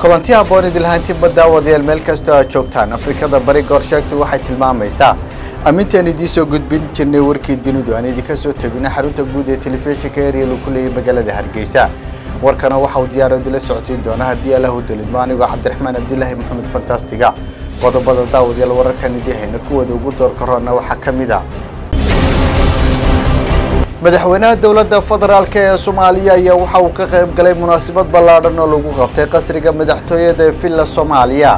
kulanti habboon idilhaanti baddaawadayaal meel kastoo aad joogtaan. Afrikada bari goorsheegtu waxay tilmaamaysaa. Ammintaan idiin soo gudbin jirnay warkii dunidu aan idinka soo tegina xarunta guud ee telefishinka eryal ku leeyay magaalada hargeysa. Warkana waxa uu diyaaro idila socodsiin doona haddii allahu dalidmo anigoo cabdiraxmaan cabdilaahi maxamed fantastiga. Qodobada daawadayaal wararkan idii hayna kuwooda ugu doorka roona waxaa ka mid a madaxweynaha dowladda federaalk ee soomaaliya ayaa waxa uu ka qayb galay munaasabad ballaadhan oo lagu qabtay qasriga madaxtooyada ee villa soomaaliya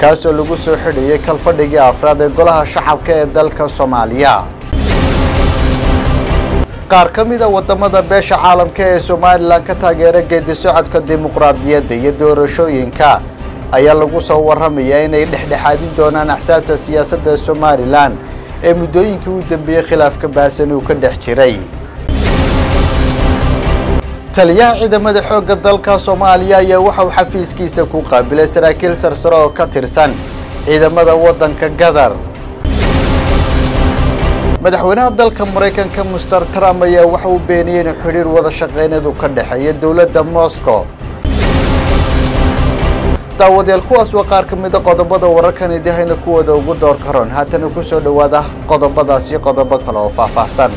kaasoo lagu soo xidhayay kalfadhigii afraad ee golaha shacabka ee dalka soomaaliya. Qaar ka mid a waddamada beesha caalamka ee somalilan ka taageera geedi socodka dimuqraadiyadda iyo doorashooyinka ayaa lagu soo warramayaa inay dhexdhexaadin doonaan axsaabta siyaasadda somalilan ee muddooyinkii u dambeeyey khilaafka baasan uu ka dhex jiray. Taliyaha ciidamada xoogga dalka soomaaliya ayaa waxa uu xafiiskiisa ku qaabilay saraakiil sarsare oo ka tirsan ciidamada waddanka gadar madaxweynaha dalka maraykanka muster trump ayaa waxa uu beeniyey in xidhiir wada shaqeyneed uu ka dhexeeya dowladda moscow daawadayaal kuwaas waa qaar ka mid a qodobada wararkan idihayna kuwooda ugu door karoon. Haatana ku soo dhowaada qodobadaas iyo qodobo kale oo faahfaahsan